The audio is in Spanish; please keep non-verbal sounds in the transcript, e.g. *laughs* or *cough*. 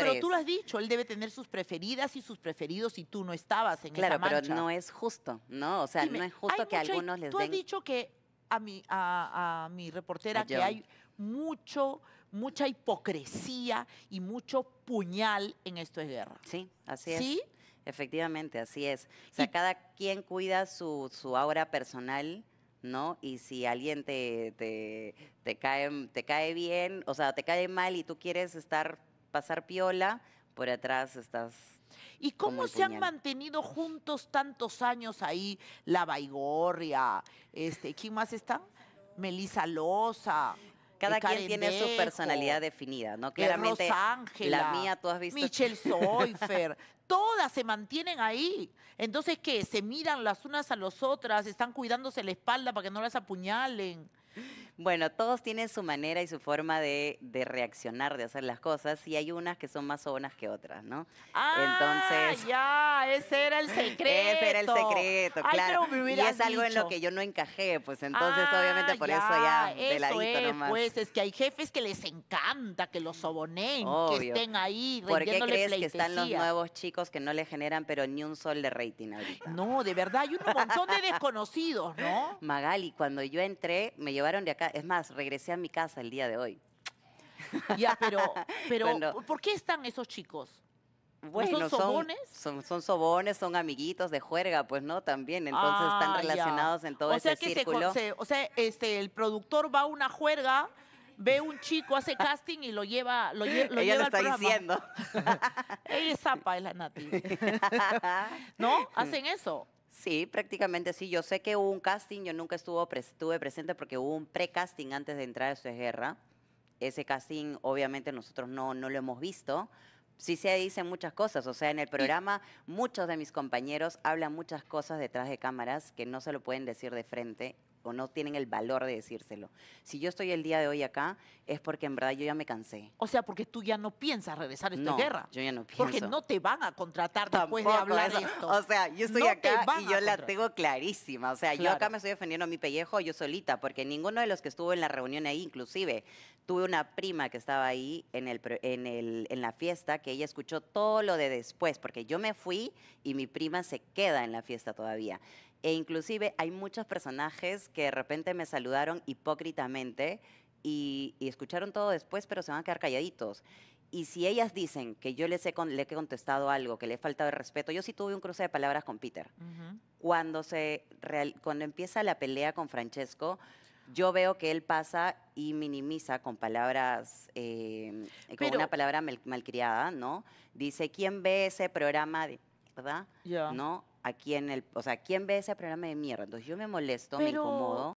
pero tú lo has dicho, él debe tener sus preferidas y sus preferidos y tú no estabas en Claro, esa mancha. pero no es justo, ¿no? O sea, Dime, no es justo que algunos les Tú has den... dicho que a mi, a, a mi reportera A que hay mucho, mucha hipocresía y mucho puñal en esto es guerra. Sí, así es. ¿Sí? Efectivamente, así es. O sea, Y- cada quien cuida su, su aura personal, ¿no? Y si alguien te, te, te cae, te cae bien, o sea, te cae mal y tú quieres estar, pasar piola, por atrás estás... ¿Y cómo se han mantenido juntos tantos años ahí? La Baigorria, este, ¿quién más están? Melisa Loza. Cada eh, quien Karen tiene su personalidad definida, ¿no? Claramente, Rosángela, la mía tú has visto... Michelle *laughs* Soifer, todas se mantienen ahí. Entonces, ¿qué? Se miran las unas a las otras, están cuidándose la espalda para que no las apuñalen. Bueno, todos tienen su manera y su forma de, de reaccionar, de hacer las cosas, y hay unas que son más sonas que otras, ¿no? Ah, Entonces- ya, ese era el secreto. Ese era el secreto, Ay, claro. y es algo en lo que yo no encajé, pues entonces Ah, obviamente por eso ya de eso ladito es, nomás. Pues es que hay jefes que les encanta que los sobonen, que estén ahí ¿Por qué crees que están los nuevos chicos que no le generan pero ni un sol de rating ahorita? No, de verdad, hay un montón de desconocidos, ¿no? *laughs* Magali, cuando yo entré, me llevaron de acá, es más, regresé a mi casa el día de hoy. Ya, pero, *laughs* pero Cuando- ¿por qué están esos chicos? Bueno, son sobones? Son, son sobones, son amiguitos de juerga, pues, ¿no? También, entonces están Ah, ya. relacionados en todo o sea ese que se círculo. se- o sea, este, el productor va a una juerga, ve un chico, hace casting y lo lleva, lo, lle- lo Ella lleva lo al está programa. diciendo. *laughs* Ella es zapa, es la Nati. *laughs* ¿No? Hacen eso. Sí, prácticamente sí. Yo sé que hubo un casting, yo nunca estuvo estuve presente porque hubo un pre-casting antes de entrar a es Guerra. Ese casting, obviamente, nosotros no, no lo hemos visto. Sí se dicen muchas cosas, o sea, en el programa muchos de mis compañeros hablan muchas cosas detrás de cámaras que no se lo pueden decir de frente o no tienen el valor de decírselo. Si yo estoy el día de hoy acá, es porque en verdad yo ya me cansé. O sea, porque tú ya no piensas regresar a esta No, guerra. yo ya no pienso. Porque no te van a contratar después de Tampoco hablar eso. esto. O sea, yo estoy No acá y yo la tengo clarísima. O sea, yo acá me estoy defendiendo a mi pellejo yo solita, porque ninguno de los que estuvo en la reunión ahí, inclusive, tuve una prima que estaba ahí en, el, en, el, en la fiesta, que ella escuchó todo lo de después, porque yo me fui y mi prima se queda en la fiesta todavía. E inclusive hay muchos personajes que de repente me saludaron hipócritamente y, y escucharon todo después, pero se van a quedar calladitos. Y si ellas dicen que yo les he, con- le he contestado algo, que le he faltado el respeto, yo sí tuve un cruce de palabras con Peter. Cuando, se real- cuando empieza la pelea con Francesco, yo veo que él pasa y minimiza con palabras, eh, con Pero- una palabra mal- malcriada, ¿no? Dice, ¿quién ve ese programa de verdad? Ya. ¿No? Aquí en el, o sea, ¿quién ve ese programa de mierda? Entonces yo me molesto, me incomodo.